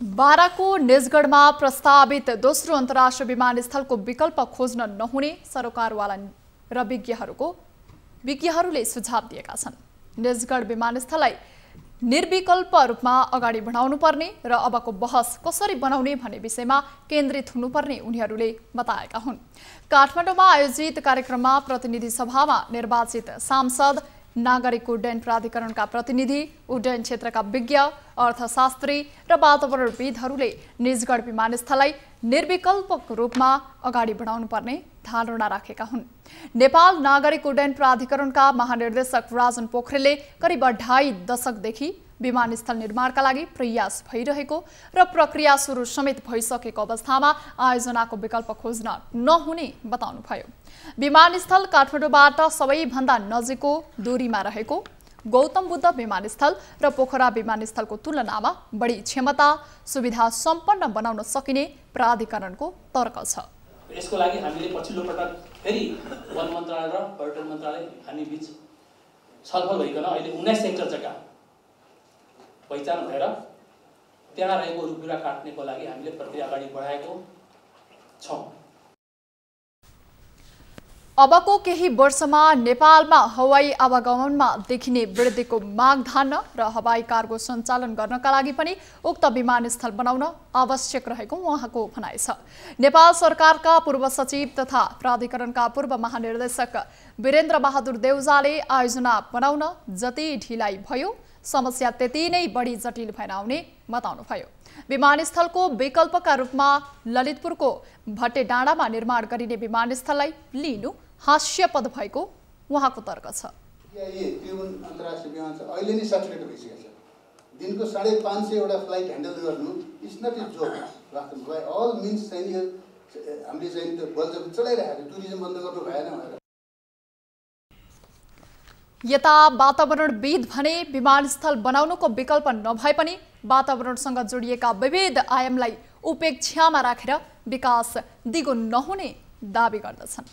बाराको निजगढमा प्रस्तावित दोस्रो अन्तर्राष्ट्रिय विमानस्थलको विकल्प खोज्न नहुने सरकारवाला र विज्ञहरूको विज्ञहरूले सुझाव दिएका छन्। निजगढ विमानस्थललाई निर्विकल्प रूपमा अगाडि बढाउनु पर्ने र अबको बहस कसरी बनाउने भन्ने विषयमा केन्द्रित हुनुपर्ने उनीहरूले बताएका हुन्। काठमाडौँमा आयोजित कार्यक्रममा प्रतिनिधि सभामा निर्वाचित सांसद नागरिक उड्डयन प्राधिकरणका प्रतिनिधि उड्डयन क्षेत्रका विज्ञ अर्थशास्त्री र वातावरणविदहरूले निजगढ विमानस्थललाई निर्विकल्प रूपमा अगाडि बढाउनु पर्ने धारणा राखेका हुन्। नेपाल नागरिक उड्डयन प्राधिकरणका महानिर्देशक राजन पोखरेलले करिब अढाई दशकदेखि विमानस्थल निर्माणका लागि प्रयास भइरहेको र प्रक्रिया सुरु समेत भइसकेको अवस्थामा आयोजनाको विकल्प खोज्न नहुने बताउनुभयो। विमानस्थल काठमाडौँबाट सबैभन्दा नजिकको दूरीमा रहेको गौतम बुद्ध विमानस्थल र पोखरा विमानस्थलको तुलनामा बढी क्षमता सुविधा सम्पन्न बनाउन सकिने प्राधिकरणको तर्क छ। यसको लागि हामीले पछिल्लो पटक फेरि वन मन्त्रालय र पर्यटन मन्त्रालय हामी बिच छलफल भइकन अहिले उन्नाइस हेक्टर जग्गा पहिचान भएर त्यहाँ रहेको रुखबिरुवा काट्नेको लागि हामीले प्रक्रिया अगाडि बढाएको छौँ। अबको केही वर्षमा नेपालमा हवाई आवागमनमा देखिने वृद्धिको माग धान्न र हवाई कार्गो सञ्चालन गर्नका लागि पनि उक्त विमानस्थल बनाउन आवश्यक रहेको उहाँको भनाइ छ। नेपाल सरकारका पूर्व सचिव तथा प्राधिकरणका पूर्व महानिर्देशक वीरेन्द्र बहादुर देउजाले आयोजना बनाउन जति ढिलाइ भयो समस्या त्यति नै बढी जटिल भएर आउने बताउनुभयो। विमानस्थलको विकल्पका रूपमा ललितपुरको भट्टे डाँडामा निर्माण गरिने विमानस्थललाई लिनु हास्यपद भएको उहाँको तर्क छ। दिनको साढे पाँच सयवटा फ्लाइट ह्यान्डल गर्नु इट्स नट इज जोक। वास्तवमा बाई अल मिन्स चाहिँ हामीले चाहिँ त्यो बलजब चलाइरहेको छ टुरिज्म बन्द गर्नु भएन भनेर। यता वातावरणविद भने विमानस्थल बनाउनुको विकल्प नभए पनि वातावरणसँग जोडिएका विविध आयामलाई उपेक्षामा राखेर विकास दिगो नहुने दावी गर्दछन्।